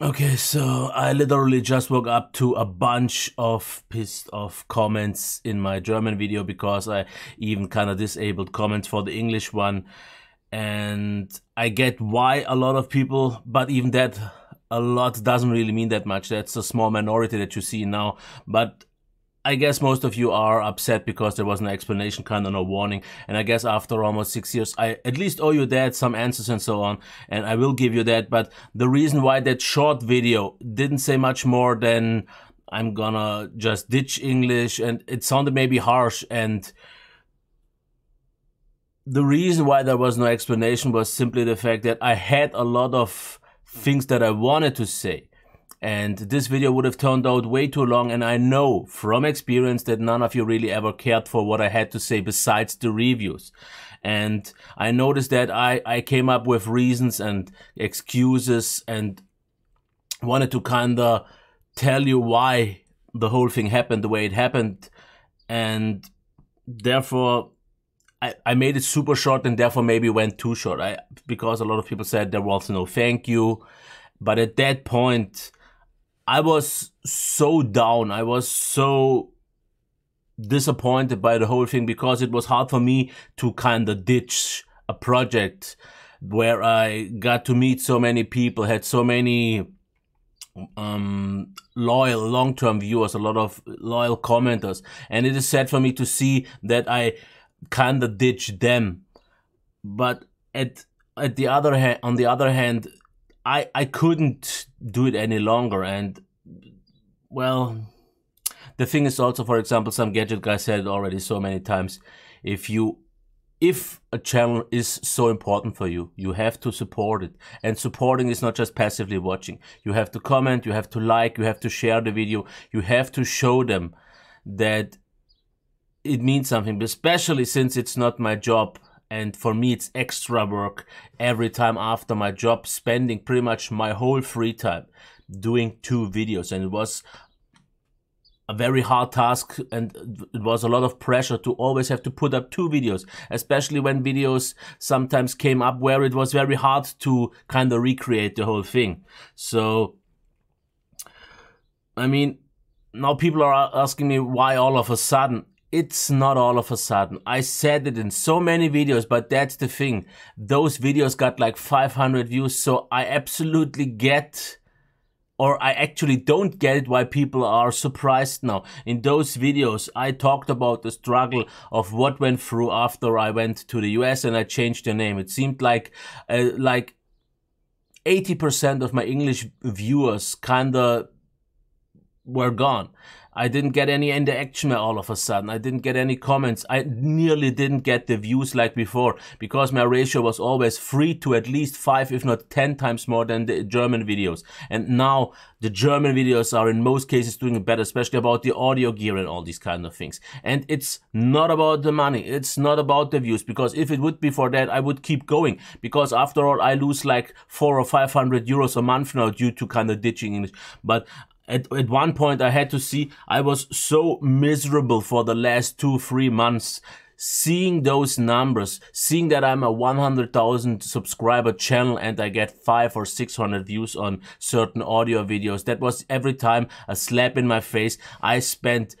Okay, so I literally just woke up to a bunch of pissed off comments in my German video because I even kind of disabled comments for the English one. And I get why a lot of people, but even that, a lot doesn't really mean that much. That's a small minority that you see now. But I guess most of you are upset because there was no explanation, kind of no warning. And I guess after almost six years, I at least owe you that, some answers and so on. And I will give you that. But the reason why that short video didn't say much more than I'm gonna just ditch English and it sounded maybe harsh and the reason why there was no explanation was simply the fact that I had a lot of things that I wanted to say and this video would have turned out way too long and I know from experience that none of you really ever cared for what I had to say besides the reviews. And I noticed that I, I came up with reasons and excuses and wanted to kinda tell you why the whole thing happened the way it happened. And therefore I, I made it super short and therefore maybe went too short. I because a lot of people said there was no thank you. But at that point, I was so down. I was so disappointed by the whole thing because it was hard for me to kind of ditch a project where I got to meet so many people, had so many um, loyal long-term viewers, a lot of loyal commenters. And it is sad for me to see that I kind of ditched them. But at, at the other hand, on the other hand, I, I couldn't do it any longer. And well, the thing is also, for example, SomeGadgetGuy said it already so many times. If you, if a channel is so important for you, you have to support it. And supporting is not just passively watching. You have to comment, you have to like, you have to share the video, you have to show them that it means something, especially since it's not my job and for me it's extra work every time after my job spending pretty much my whole free time doing two videos. And it was a very hard task and it was a lot of pressure to always have to put up two videos especially when videos sometimes came up where it was very hard to kind of recreate the whole thing. So i mean now people are asking me why all of a sudden it's not all of a sudden. I said it in so many videos, but that's the thing. Those videos got like 500 views, so I absolutely get or I actually don't get it why people are surprised now. In those videos, I talked about the struggle of what went through after I went to the US and I changed the name. It seemed like, uh, like 80% of my English viewers kinda were gone. I didn't get any interaction all of a sudden. I didn't get any comments. I nearly didn't get the views like before because my ratio was always three to at least five, if not 10 times more than the German videos. And now the German videos are in most cases doing better, especially about the audio gear and all these kind of things. And it's not about the money. It's not about the views because if it would be for that, I would keep going because after all, I lose like four or 500 euros a month now due to kind of ditching English. But at, at one point I had to see I was so miserable for the last two, three months seeing those numbers, seeing that I'm a 100,000 subscriber channel and I get five or 600 views on certain audio videos. That was every time a slap in my face. I spent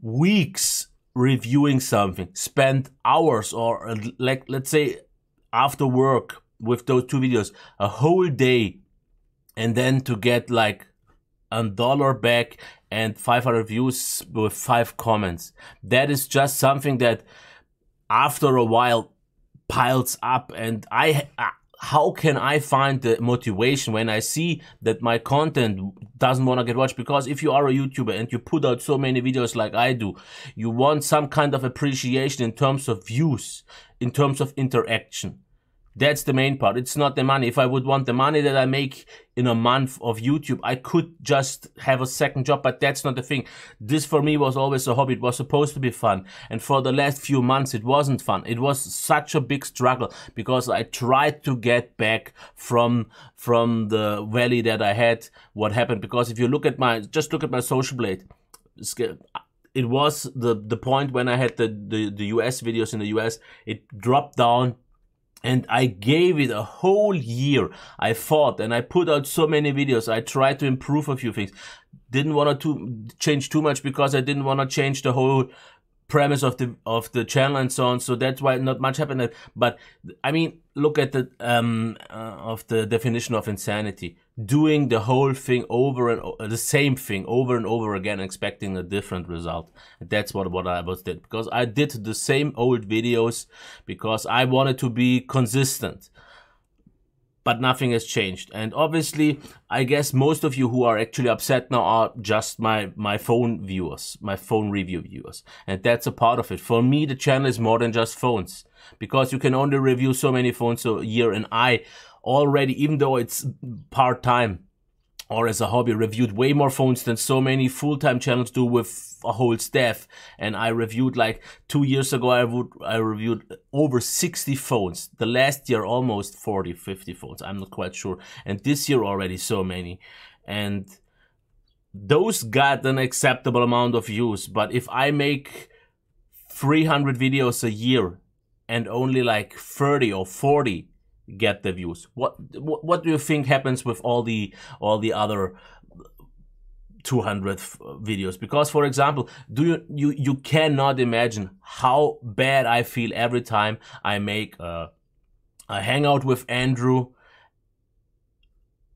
weeks reviewing something, spent hours or uh, like, let's say after work with those two videos, a whole day and then to get like a dollar back and 500 views with five comments. That is just something that after a while piles up and I uh, how can I find the motivation when I see that my content doesn't want to get watched? Because if you are a YouTuber and you put out so many videos like I do, you want some kind of appreciation in terms of views, in terms of interaction. That's the main part. It's not the money. If I would want the money that I make in a month of YouTube, I could just have a second job, but that's not the thing. This for me was always a hobby. It was supposed to be fun. And for the last few months, it wasn't fun. It was such a big struggle because I tried to get back from, from the valley that I had. What happened? Because if you look at my, just look at my social blade, it was the, the point when I had the, the, the US videos in the US, it dropped down and I gave it a whole year. I fought and I put out so many videos. I tried to improve a few things. Didn't want to change too much because I didn't want to change the whole premise of the of the channel and so on. So that's why not much happened. But I mean, look at the um uh, of the definition of insanity: doing the whole thing over and uh, the same thing over and over again, expecting a different result. That's what what I was did because I did the same old videos because I wanted to be consistent but nothing has changed. And obviously, I guess most of you who are actually upset now are just my, my phone viewers, my phone review viewers. And that's a part of it. For me, the channel is more than just phones because you can only review so many phones a year. And I already, even though it's part time, or as a hobby reviewed way more phones than so many full-time channels do with a whole staff. And i reviewed like two years ago i would i reviewed over 60 phones. The last year almost 40 50 phones. I'm not quite sure. And this year already so many. And those got an acceptable amount of views but if i make 300 videos a year and only like 30 or 40 get the views. What, what what do you think happens with all the all the other 200 videos? Because for example, do you you you cannot imagine how bad I feel every time I make a, a hangout with Andrew.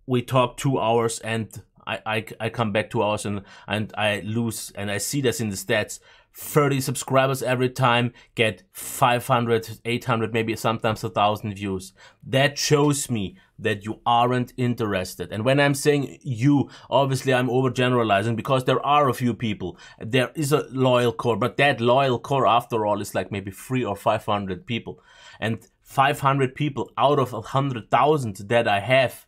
We talk two hours and I, I, I come back two hours and, and I lose and I see this in the stats 30 subscribers every time, get 500, 800, maybe sometimes a thousand views. That shows me that you aren't interested. And when I'm saying you, obviously I'm overgeneralizing because there are a few people. There is a loyal core, but that loyal core after all is like maybe three or 500 people. And 500 people out of a hundred thousand that I have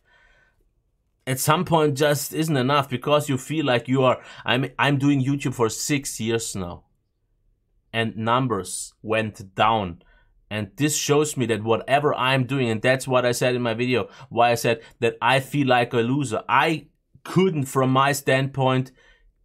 at some point just isn't enough because you feel like you are I'm I'm doing YouTube for 6 years now and numbers went down. And this shows me that whatever I'm doing, and that's what I said in my video, why I said that I feel like a loser. I couldn't, from my standpoint,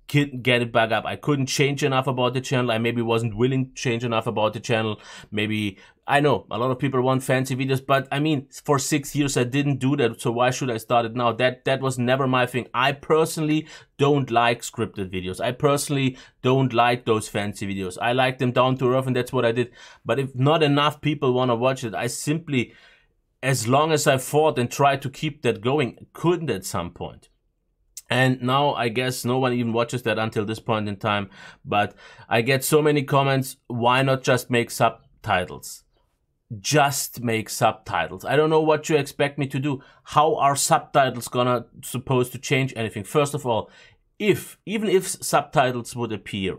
couldn't get it back up. I couldn't change enough about the channel. I maybe wasn't willing to change enough about the channel. Maybe, I know, a lot of people want fancy videos, but I mean, for six years I didn't do that, so why should I start it now? That, that was never my thing. I personally don't like scripted videos. I personally don't like those fancy videos. I like them down to earth and that's what I did. But if not enough people want to watch it, I simply, as long as I fought and tried to keep that going, couldn't at some point. And now I guess no one even watches that until this point in time. But I get so many comments. Why not just make subtitles? Just make subtitles. I don't know what you expect me to do. How are subtitles gonna supposed to change anything? First of all, if even if subtitles would appear,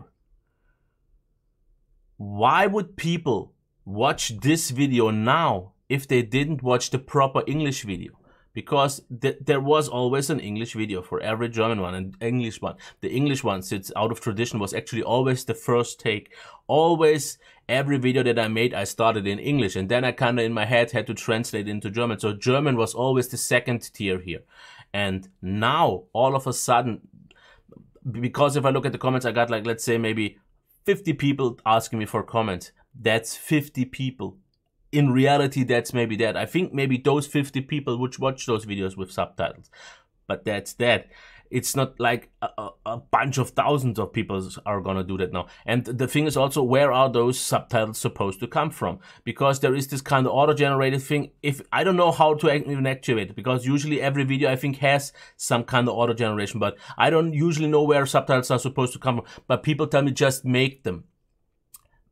why would people watch this video now if they didn't watch the proper English video? because th there was always an English video for every German one and English one. The English one, since out of tradition, was actually always the first take. Always, every video that I made, I started in English and then I kind of in my head had to translate into German. So German was always the second tier here. And now, all of a sudden, because if I look at the comments, I got like, let's say maybe 50 people asking me for comments. That's 50 people in reality, that's maybe that. I think maybe those 50 people would watch those videos with subtitles, but that's that. It's not like a, a bunch of thousands of people are gonna do that now. And the thing is also, where are those subtitles supposed to come from? Because there is this kind of auto-generated thing. If I don't know how to even activate it, because usually every video I think has some kind of auto-generation, but I don't usually know where subtitles are supposed to come from. But people tell me just make them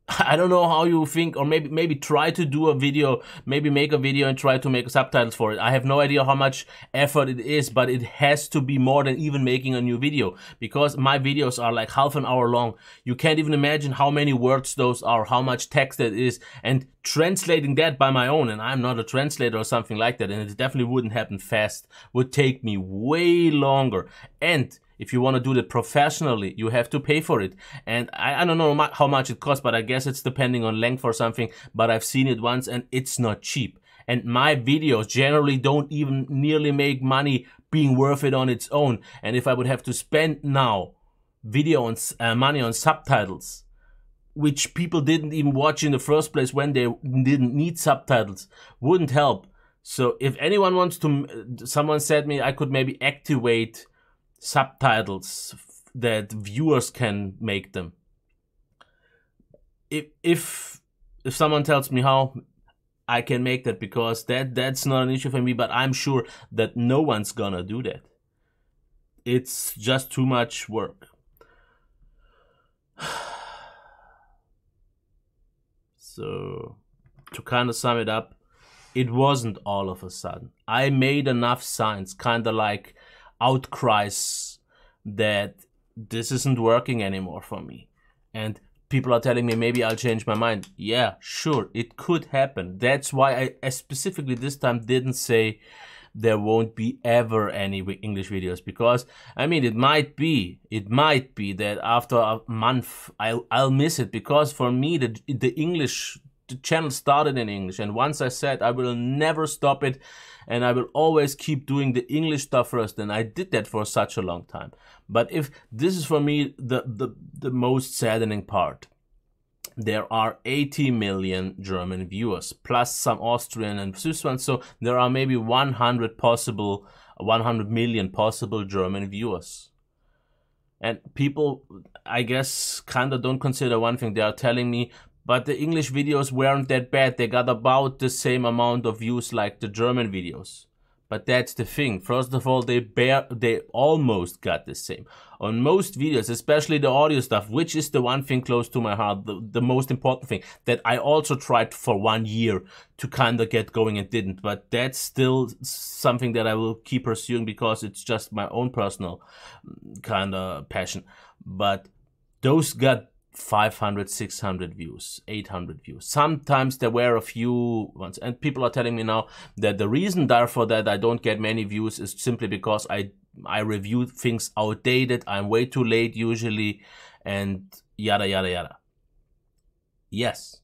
I don't know how you think, or maybe maybe try to do a video, maybe make a video and try to make subtitles for it. I have no idea how much effort it is, but it has to be more than even making a new video because my videos are like half an hour long. You can't even imagine how many words those are, how much text that is, and translating that by my own. And I'm not a translator or something like that, and it definitely wouldn't happen fast. Would take me way longer. And if you want to do that professionally, you have to pay for it. And I, I don't know how much it costs, but I guess it's depending on length or something. But I've seen it once and it's not cheap. And my videos generally don't even nearly make money being worth it on its own. And if I would have to spend now video on uh, money on subtitles, which people didn't even watch in the first place when they didn't need subtitles wouldn't help. So if anyone wants to, someone said me I could maybe activate subtitles that viewers can make them. If if if someone tells me how, I can make that because that that's not an issue for me. But I'm sure that no one's gonna do that. It's just too much work. So, to kind of sum it up, it wasn't all of a sudden. I made enough signs, kind of like outcries, that this isn't working anymore for me. And people are telling me maybe I'll change my mind. Yeah, sure, it could happen. That's why I, specifically this time didn't say there won't be ever any English videos because I mean it might be it might be that after a month I'll I'll miss it because for me the the English the channel started in English and once I said I will never stop it and I will always keep doing the English stuff first and I did that for such a long time but if this is for me the the, the most saddening part there are 80 million German viewers, plus some Austrian and Swiss ones. So there are maybe 100 possible, 100 million possible German viewers. And people, I guess, kind of don't consider one thing. They are telling me, but the English videos weren't that bad. They got about the same amount of views like the German videos. But that's the thing. First of all, they bear, they almost got the same. On most videos, especially the audio stuff, which is the one thing close to my heart, the, the most important thing that I also tried for one year to kind of get going and didn't. But that's still something that I will keep pursuing because it's just my own personal kind of passion. But those got 500, 600 views, 800 views. Sometimes there were a few ones. And people are telling me now that the reason therefore that I don't get many views is simply because I, I review things outdated. I'm way too late usually and yada, yada, yada. Yes.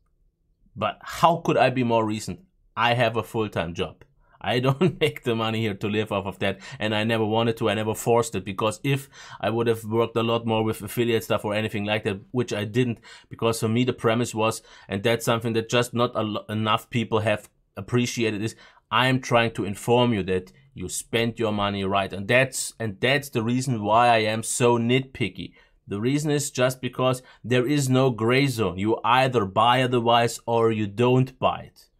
But how could I be more recent? I have a full-time job. I don't make the money here to live off of that. And I never wanted to. I never forced it because if I would have worked a lot more with affiliate stuff or anything like that, which I didn't, because for me the premise was, and that's something that just not enough people have appreciated is I am trying to inform you that you spent your money right. And that's, and that's the reason why I am so nitpicky. The reason is just because there is no gray zone. You either buy device or you don't buy it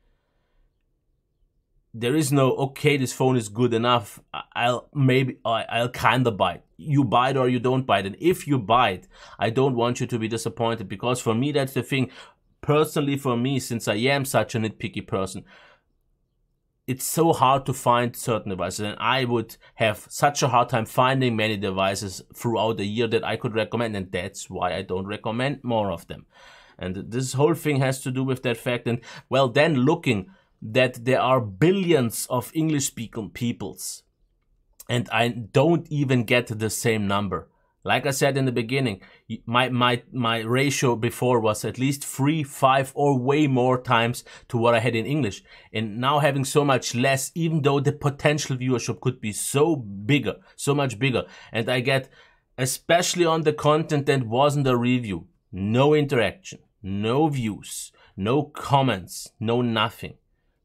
there is no okay this phone is good enough. I'll maybe i'll kind of buy it. You buy it or you don't buy it. And if you buy it i don't want you to be disappointed because for me that's the thing. Personally for me since i am such a nitpicky person it's so hard to find certain devices. And i would have such a hard time finding many devices throughout the year that i could recommend. And that's why i don't recommend more of them. And this whole thing has to do with that fact. And well then looking that there are billions of English speaking peoples and I don't even get the same number. Like I said in the beginning, my, my, my ratio before was at least three, five, or way more times to what I had in English. And now having so much less, even though the potential viewership could be so bigger, so much bigger. And I get, especially on the content that wasn't a review, no interaction, no views, no comments, no nothing.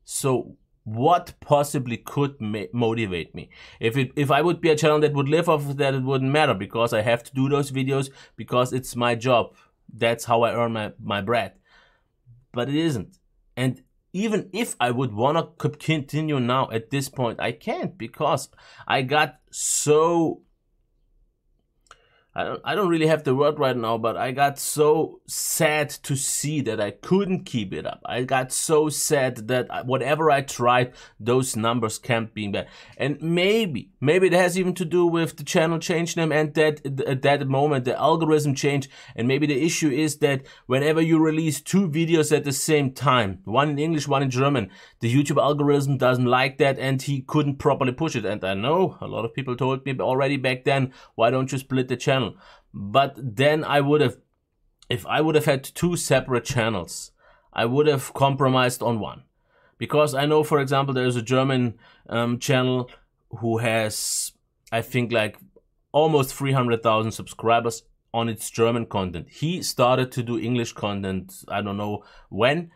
So what possibly could motivate me? If it, if I would be a channel that would live off of that, it wouldn't matter because I have to do those videos because it's my job. That's how I earn my, my bread. But it isn't. And even if I would want to continue now at this point, I can't because I got so I don't, I don't really have the word right now, but I got so sad to see that I couldn't keep it up. I got so sad that whatever I tried, those numbers can't be bad. And maybe, maybe it has even to do with the channel changing them and that at that moment the algorithm changed. And maybe the issue is that whenever you release two videos at the same time, one in English, one in German, the YouTube algorithm doesn't like that and he couldn't properly push it. And I know a lot of people told me already back then, why don't you split the channel? Channel. But then I would have, if I would have had two separate channels, I would have compromised on one. Because I know, for example, there's a German um, channel who has, I think, like almost 300,000 subscribers on its German content. He started to do English content, I don't know when,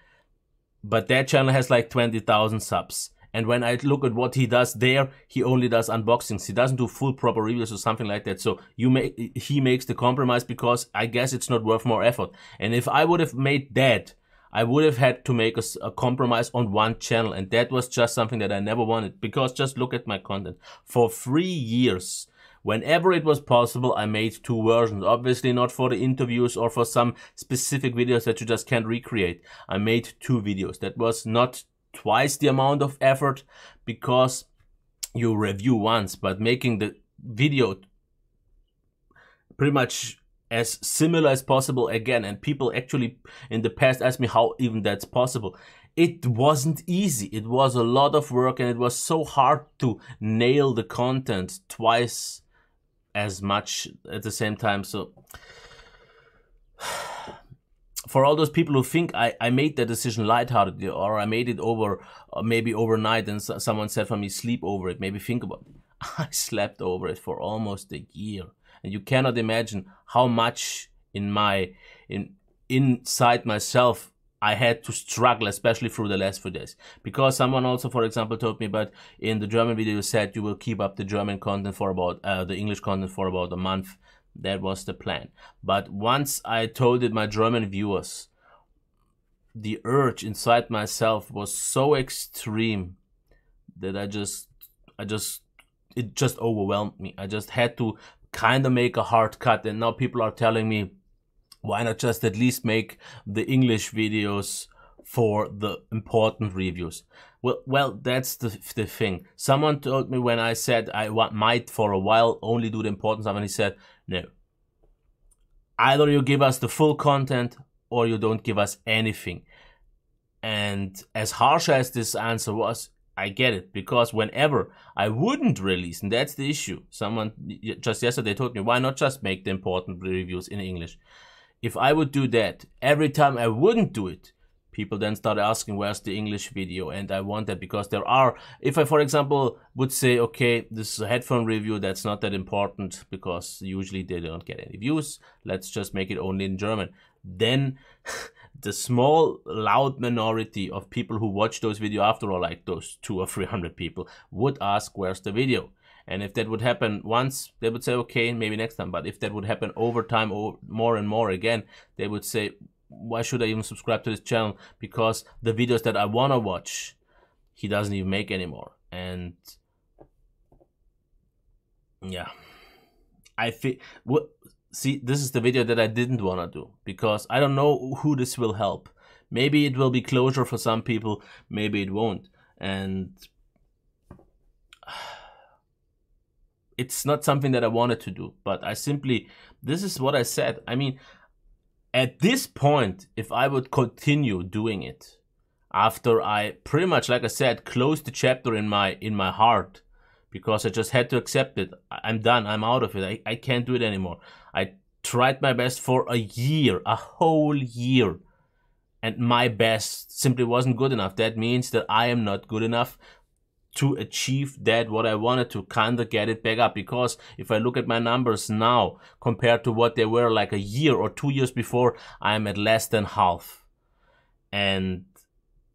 but that channel has like 20,000 subs. And when I look at what he does there, he only does unboxings. He doesn't do full proper reviews or something like that. So you make he makes the compromise because I guess it's not worth more effort. And if I would have made that, I would have had to make a, a, compromise on one channel. And that was just something that I never wanted because just look at my content. For three years, Whenever it was possible, I made two versions. Obviously not for the interviews or for some specific videos that you just can't recreate. I made two videos. That was not twice the amount of effort because you review once, but making the video pretty much as similar as possible again. And people actually in the past asked me how even that's possible. It wasn't easy. It was a lot of work and it was so hard to nail the content twice as much at the same time. So for all those people who think I, I made that decision lightheartedly or I made it over uh, maybe overnight and so, someone said for me sleep over it, maybe think about it. I slept over it for almost a year. And you cannot imagine how much in my in inside myself I had to struggle, especially through the last few days. Because someone also, for example, told me, but in the German video, you said you will keep up the German content for about, uh, the English content for about a month. That was the plan. But once I told it my German viewers, the urge inside myself was so extreme that I just, I just, it just overwhelmed me. I just had to kind of make a hard cut. And now people are telling me, why not just at least make the English videos for the important reviews? Well, well, that's the, the thing. Someone told me when I said I might for a while only do the important stuff, and he said, no. Either you give us the full content or you don't give us anything. And as harsh as this answer was, I get it because whenever I wouldn't release, and that's the issue. Someone just yesterday told me, why not just make the important reviews in English? if I would do that, every time I wouldn't do it, people then start asking where's the English video and I want that because there are, if I for example would say, okay, this is a headphone review, that's not that important because usually they don't get any views, let's just make it only in German. Then the small loud minority of people who watch those videos after all, like those two or three hundred people, would ask where's the video. And if that would happen once, they would say, okay, maybe next time. But if that would happen over time, or more and more again, they would say, why should I even subscribe to this channel? Because the videos that I want to watch, he doesn't even make anymore. And yeah, I feel, what, see, this is the video that I didn't want to do because I don't know who this will help. Maybe it will be closure for some people, maybe it won't. And it's not something that I wanted to do, but I simply, this is what I said. I mean, at this point, if I would continue doing it after I pretty much, like I said, closed the chapter in my, in my heart because I just had to accept it. I'm done. I'm out of it. I, I can't do it anymore. I tried my best for a year, a whole year. And my best simply wasn't good enough. That means that I am not good enough to achieve that what I wanted to kind of get it back up. Because if I look at my numbers now compared to what they were like a year or two years before I'm at less than half. And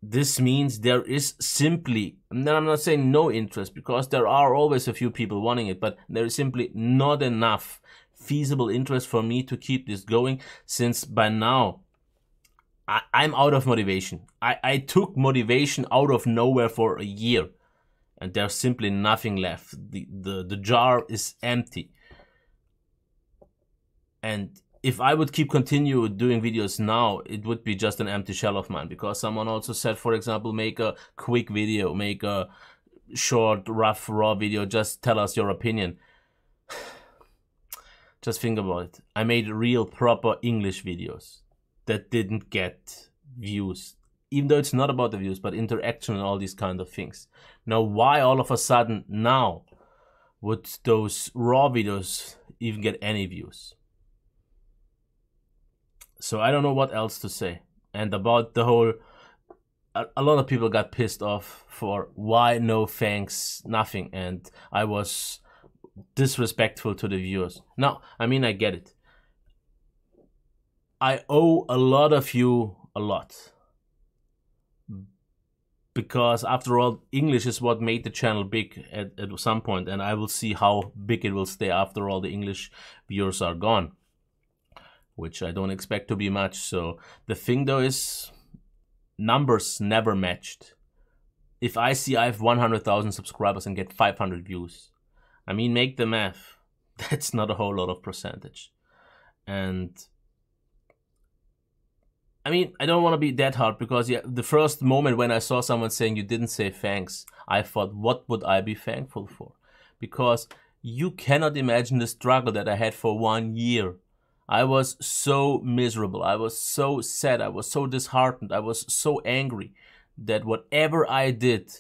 this means there is simply and I'm not saying no interest because there are always a few people wanting it but there is simply not enough feasible interest for me to keep this going since by now I, am out of motivation. I, I took motivation out of nowhere for a year and there's simply nothing left. The, the, the jar is empty. And if I would keep continue doing videos now, it would be just an empty shell of mine because someone also said, for example, make a quick video, make a short, rough, raw video, just tell us your opinion. just think about it. I made real, proper English videos that didn't get views even though it's not about the views, but interaction and all these kind of things. Now, why all of a sudden now would those raw videos even get any views? So I don't know what else to say. And about the whole, a, a lot of people got pissed off for why no thanks, nothing. And I was disrespectful to the viewers. Now, I mean, I get it. I owe a lot of you a lot. Because after all, English is what made the channel big at, at some point, and I will see how big it will stay after all the English viewers are gone. Which I don't expect to be much. So the thing though is numbers never matched. If I see I have 100,000 subscribers and get 500 views, I mean, make the math. That's not a whole lot of percentage. And I mean, I don't want to be that hard because yeah, the first moment when I saw someone saying you didn't say thanks, I thought, what would I be thankful for? Because you cannot imagine the struggle that I had for one year. I was so miserable. I was so sad. I was so disheartened. I was so angry that whatever I did,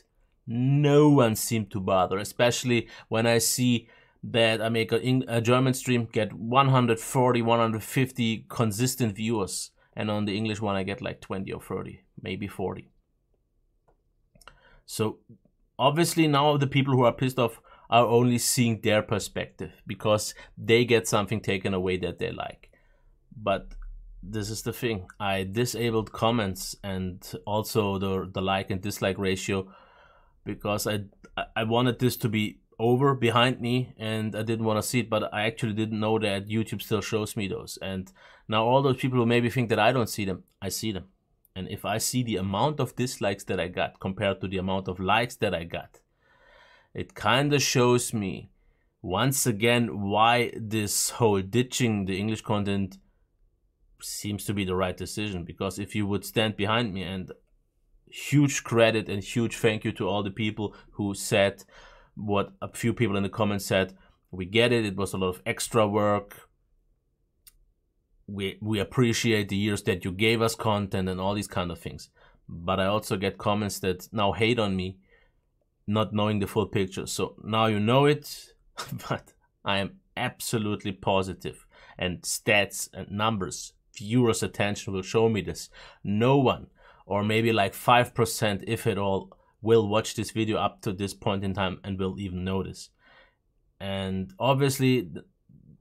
no one seemed to bother, especially when I see that I make a, a German stream get 140, 150 consistent viewers and on the English one I get like 20 or 30, maybe 40. So obviously now the people who are pissed off are only seeing their perspective because they get something taken away that they like. But this is the thing. I disabled comments and also the the like and dislike ratio because I I wanted this to be over behind me and I didn't want to see it, but I actually didn't know that YouTube still shows me those. And now all those people who maybe think that I don't see them, I see them. And if I see the amount of dislikes that I got compared to the amount of likes that I got, it kind of shows me once again why this whole ditching the English content seems to be the right decision. Because if you would stand behind me and huge credit and huge thank you to all the people who said, what a few people in the comments said. We get it. It was a lot of extra work. We we appreciate the years that you gave us content and all these kind of things. But I also get comments that now hate on me, not knowing the full picture. So now you know it, but I am absolutely positive, and stats and numbers, viewers' attention will show me this. No one, or maybe like five percent, if at all, will watch this video up to this point in time and will even notice. And obviously,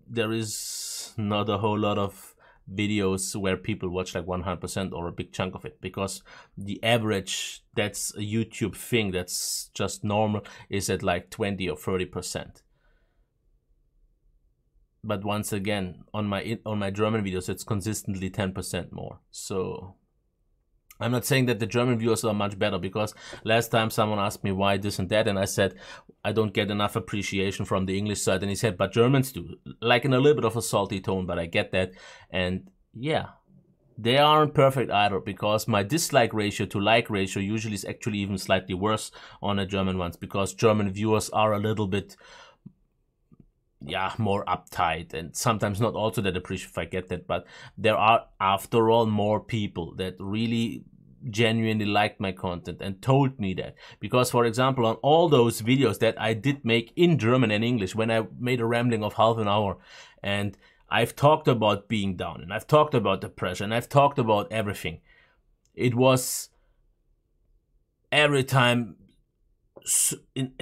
there is not a whole lot of videos where people watch like 100% or a big chunk of it because the average that's a YouTube thing that's just normal is at like 20 or 30%. But once again, on my on my German videos, it's consistently 10% more. So I'm not saying that the German viewers are much better because last time someone asked me why this and that, and I said I don't get enough appreciation from the English side, and he said, but Germans do, like in a little bit of a salty tone, but I get that, and yeah, they aren't perfect either because my dislike ratio to like ratio usually is actually even slightly worse on the German ones because German viewers are a little bit yeah more uptight and sometimes not also that appreciative i get that but there are after all more people that really genuinely liked my content and told me that. Because for example on all those videos that i did make in german and english when i made a rambling of half an hour and i've talked about being down and i've talked about depression and i've talked about everything it was every time an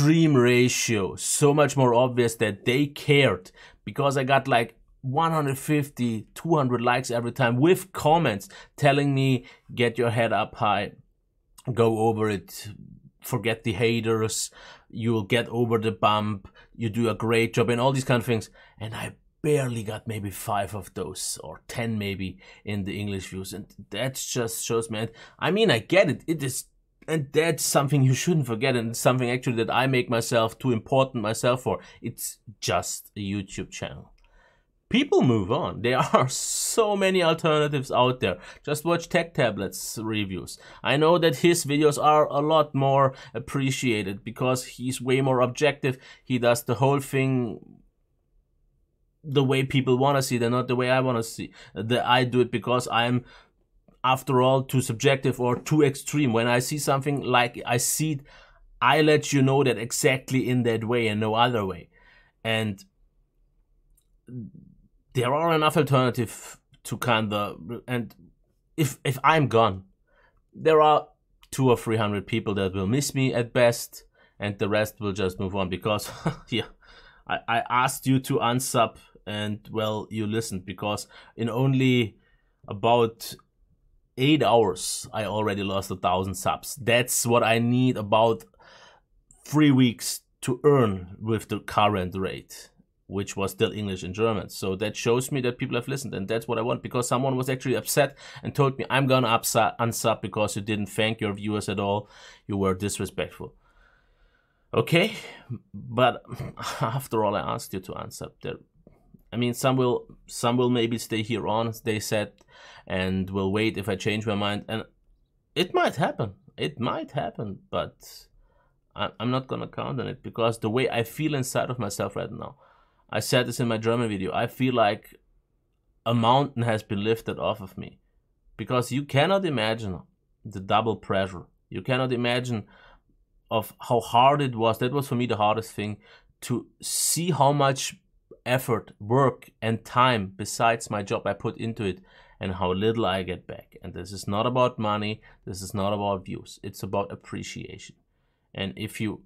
extreme ratio, so much more obvious that they cared because I got like 150, 200 likes every time with comments telling me, get your head up high, go over it, forget the haters, you'll get over the bump, you do a great job, and all these kind of things. And I barely got maybe five of those or 10 maybe in the English views. And that just shows me. I mean, I get it. It is and that's something you shouldn't forget and something actually that I make myself too important myself for. It's just a YouTube channel. People move on. There are so many alternatives out there. Just watch Tech Tablets reviews. I know that his videos are a lot more appreciated because he's way more objective. He does the whole thing the way people want to see and not the way I want to see. Uh, the, I do it because I'm after all too subjective or too extreme. When I see something like I see it, I let you know that exactly in that way and no other way. And there are enough alternative to kind of and if if I'm gone, there are two or three hundred people that will miss me at best, and the rest will just move on because yeah, I, I asked you to unsub and well, you listened because in only about eight hours, I already lost a thousand subs. That's what I need about three weeks to earn with the current rate, which was still English and German. So that shows me that people have listened, and that's what I want because someone was actually upset and told me, I'm gonna unsub because you didn't thank your viewers at all. You were disrespectful. Okay, but after all, I asked you to unsub. There, I mean, some will, some will maybe stay here on. They said, and will wait if I change my mind, and it might happen. It might happen, but I'm not gonna count on it because the way I feel inside of myself right now, I said this in my German video, I feel like a mountain has been lifted off of me because you cannot imagine the double pressure. You cannot imagine of how hard it was. That was for me the hardest thing to see how much effort, work, and time besides my job I put into it and how little I get back. And this is not about money, this is not about views, it's about appreciation. And if you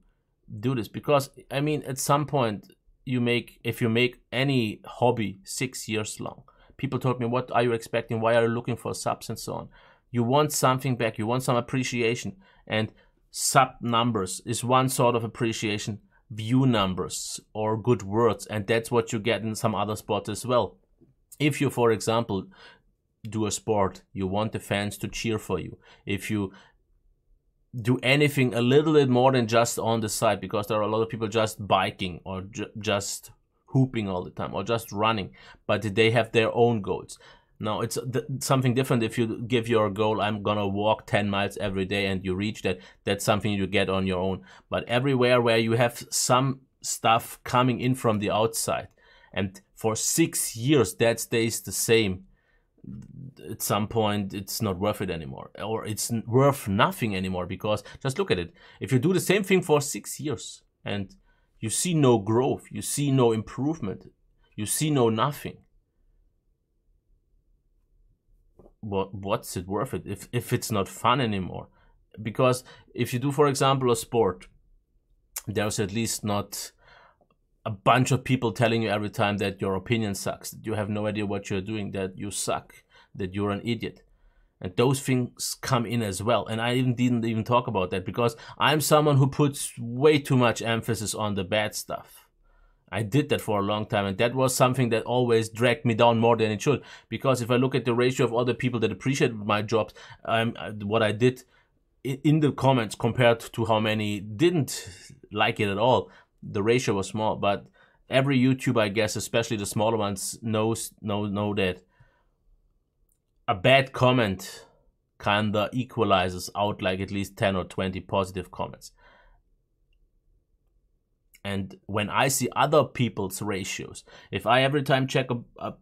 do this because i mean at some point you make if you make any hobby six years long people told me what are you expecting? Why are you looking for subs and so on? You want something back. You want some appreciation. And sub numbers is one sort of appreciation view numbers or good words and that's what you get in some other sports as well. If you for example do a sport you want the fans to cheer for you. If you do anything a little bit more than just on the side because there are a lot of people just biking or ju just hooping all the time or just running but they have their own goals now it's th something different. If you give your goal i'm gonna walk 10 miles every day and you reach that that's something you get on your own. But everywhere where you have some stuff coming in from the outside and for six years that stays the same at some point it's not worth it anymore or it's worth nothing anymore because just look at it. If you do the same thing for six years and you see no growth you see no improvement you see no nothing what what's it worth it if if it's not fun anymore because if you do for example a sport there's at least not a bunch of people telling you every time that your opinion sucks, that you have no idea what you're doing, that you suck, that you're an idiot. And those things come in as well. And I even didn't even talk about that because I'm someone who puts way too much emphasis on the bad stuff. I did that for a long time, and that was something that always dragged me down more than it should. Because if I look at the ratio of other people that appreciated my jobs, um, what I did in the comments compared to how many didn't like it at all, the ratio was small, but every YouTuber, I guess, especially the smaller ones, knows know know that a bad comment kinda equalizes out like at least 10 or 20 positive comments. And when I see other people's ratios, if I every time check a, a,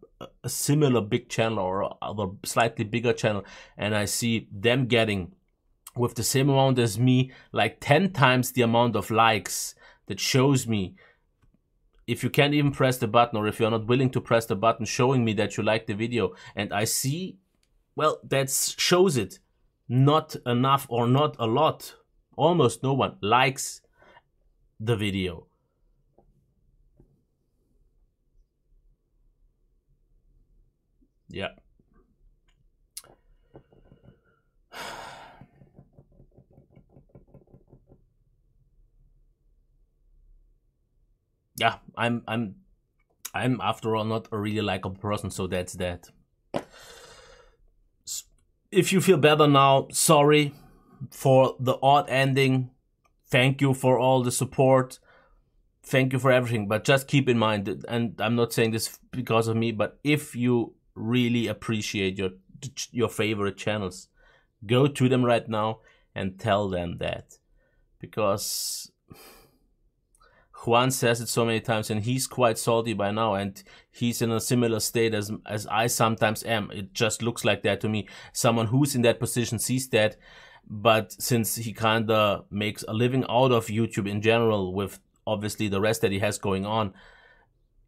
a similar big channel or other slightly bigger channel and I see them getting with the same amount as me, like 10 times the amount of likes that shows me if you can't even press the button or if you're not willing to press the button showing me that you like the video and I see, well, that shows it. Not enough or not a lot, almost no one likes the video. Yeah. yeah, I'm I'm I'm after all not a really likable person, so that's that. If you feel better now, sorry for the odd ending. Thank you for all the support. Thank you for everything. But just keep in mind, and I'm not saying this because of me, but if you really appreciate your your favorite channels, go to them right now and tell them that, because Juan says it so many times, and he's quite salty by now, and he's in a similar state as as I sometimes am. It just looks like that to me. Someone who's in that position sees that, but since he kinda makes a living out of YouTube in general, with obviously the rest that he has going on,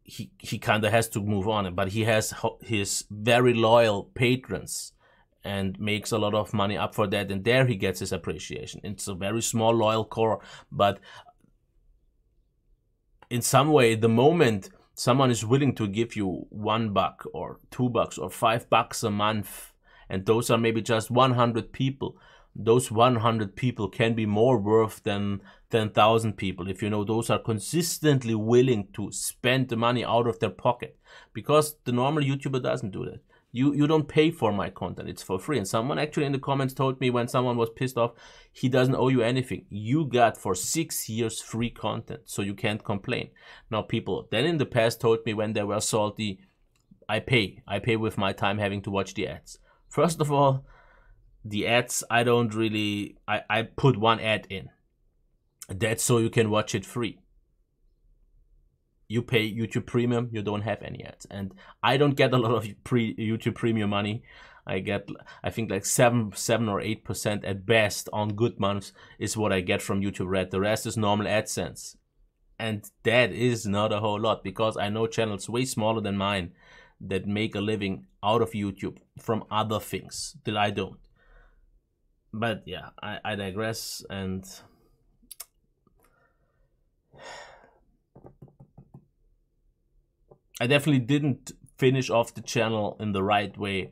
he he kinda has to move on. But he has his very loyal patrons and makes a lot of money up for that and there he gets his appreciation it's a very small loyal core but in some way the moment someone is willing to give you one buck or two bucks or five bucks a month, and those are maybe just 100 people, those 100 people can be more worth than 10,000 people if you know those are consistently willing to spend the money out of their pocket because the normal YouTuber doesn't do that. You, you don't pay for my content, it's for free. And someone actually in the comments told me when someone was pissed off, he doesn't owe you anything. You got for six years free content, so you can't complain. Now, people then in the past told me when they were salty, I pay. I pay with my time having to watch the ads. First of all, the ads i don't really i, I put one ad in. That's so you can watch it free. You pay youtube premium you don't have any ads. And i don't get a lot of pre youtube premium money. I get i think like seven seven or eight percent at best on good months is what i get from youtube red. The rest is normal adsense. And that is not a whole lot because i know channels way smaller than mine that make a living out of youtube from other things that i don't but yeah, I, I digress and I definitely didn't finish off the channel in the right way.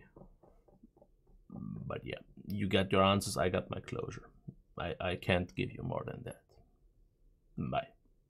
But yeah, you got your answers, I got my closure. I, I can't give you more than that. Bye.